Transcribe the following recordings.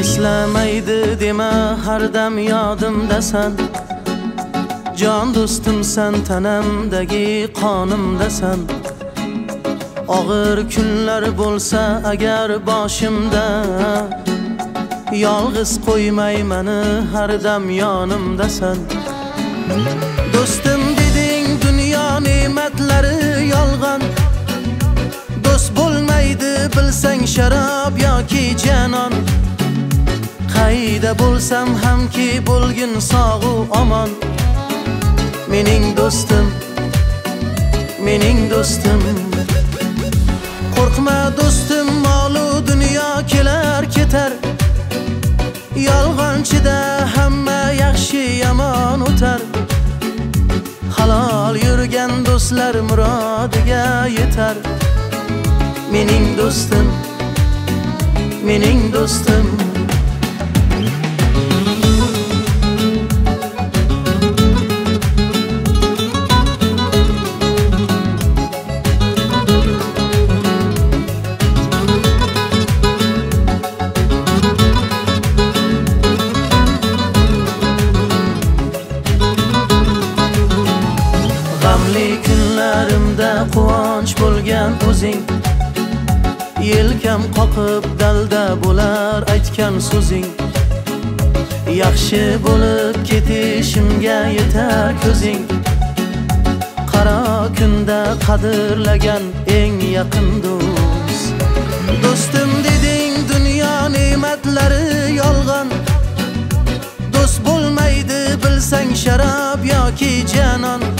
eslamaydi dema har dam yodimdasan jon do'stimsan tanamdagi qonimdasan og'ir kunlar bo'lsa agar boshimda yolg'iz qo'ymay mani har dam yonimdasan do'stim deding dunyo ne'matlari yolg'on. Do'st bo'lmaydi bilsang sharob yoki janon. Qayda bo'lsam hamki bo'lgin sog'u omon. Mening do'stim mening do'stim. Qo'rqma do'stim molu dunyo kelar ketar. Yolg'onchida hamma yaxshi yomon o'tar. Halol yurgan do'stlar murodiga yetar. Mening do'stim mening do'stim. O'zing. Yelkam qoqib dalda bo'lar aytgan so'zing. Yaxshi bo'lib ketishimga yetar ko'zing. Qaro kunda qadrlagan eng yaqin do'st. Do'stim deding dunyo ne'matlari yolg'on. Do'st bo'lmaydi bilsang sharob yoki janon.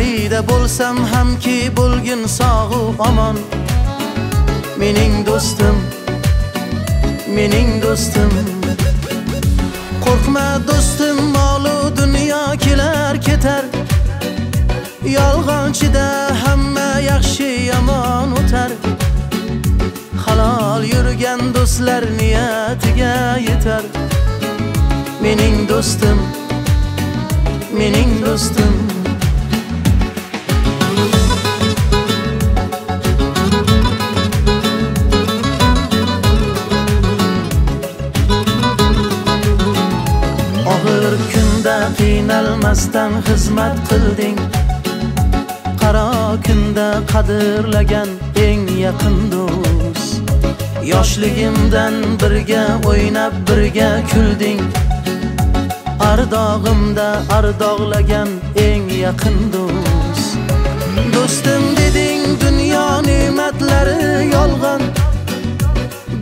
Qayda bo'lsam hamki bo'lgin sog'u omon. Mening do'stim mening do'stim. Qo'rqma do'stim molu dunyo kelar ketar. Yolg'onchida hamma yaxshi yomon o'tar. Halol yurgan do'stlar niyatiga yetar. Mening do'stim mening do'stim. Bir kunda qiynalmasdan xizmat qilding. Qaro kunda qadrlagan eng yaqin do'st. Yoshligimdan birga o'ynab birga kulding. Ardog'imda ardog'lagan eng yaqin do'st. Do'stim deding dunyo ne'matlari yolg'on.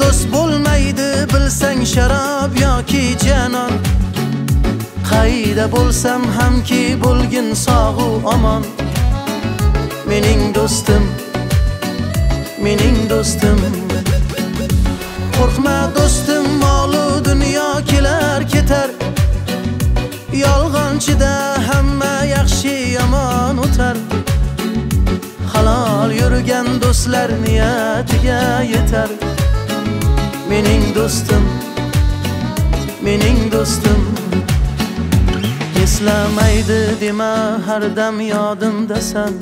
Do'st bo'lmaydi bilsang sharob yoki janon. Qayda bo'lsam hamki bo'lgin sog'u omon. Mening do'stim mening do'stim. Qo'rqma do'stim molu dunyo kelar ketar. Yolg'onchida hamma yaxshi yomon o'tar. Halol yurgan do'stlar niyatiga yetar. Mening do'stim mening do'stim. Eslamaydi dema har dam yodimdasan